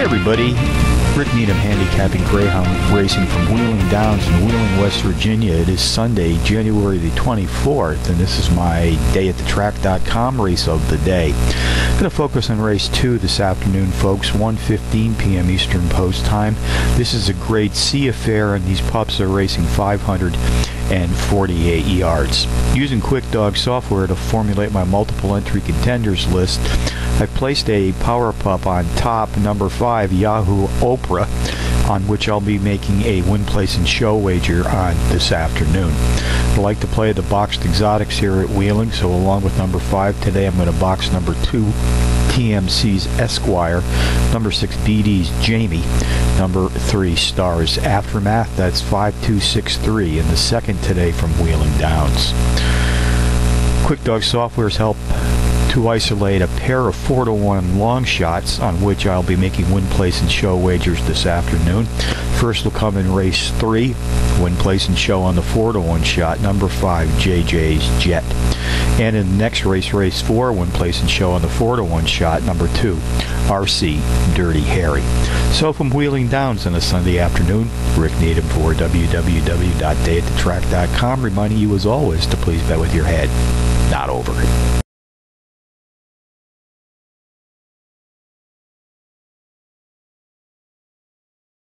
Hey everybody, Rick Needham handicapping Greyhound racing from Wheeling Downs in Wheeling, West Virginia. It is Sunday, January the 24th, and this is my day at the track.com race of the day. I'm going to focus on race 2 this afternoon, folks, 1.15 p.m. Eastern Post Time. This is a grade C affair, and these pups are racing 548 yards. Using QuickDog software to formulate my multiple entry contenders list, I placed a power pup on top, number 5, Yahoo Oprah, on which I'll be making a win, place, and show wager on this afternoon. I like to play the boxed exotics here at Wheeling, so along with number 5 today, I'm going to box number 2, TMC's Esquire, number 6, BD's Jamie, number 3, Stars Aftermath, that's 5263, and the second today from Wheeling Downs. Quick Dog Software's help to isolate a pair of 4 to 1 long shots on which I'll be making win, place, and show wagers this afternoon. First will come in race 3, win, place, and show on the 4 to 1 shot, number 5, JJ's Jet. And in the next race, race 4, win, place, and show on the 4 to 1 shot, number 2, RC Dirty Harry. So from Wheeling Downs on a Sunday afternoon, Rick Needham for www.dayatthetrack.com, reminding you as always to please bet with your head, not over it.